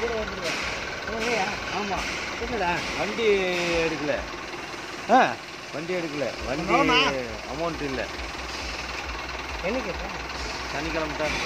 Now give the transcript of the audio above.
கூட வந்துடுவேன் ஆமாம் என்னடா? வண்டி எடுக்கல. ஆ வண்டி எடுக்கல. வண்டி அமௌண்ட் இல்லை. என்னைக்கு? சார் சனிக்கிழமை தான்